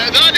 Uh, that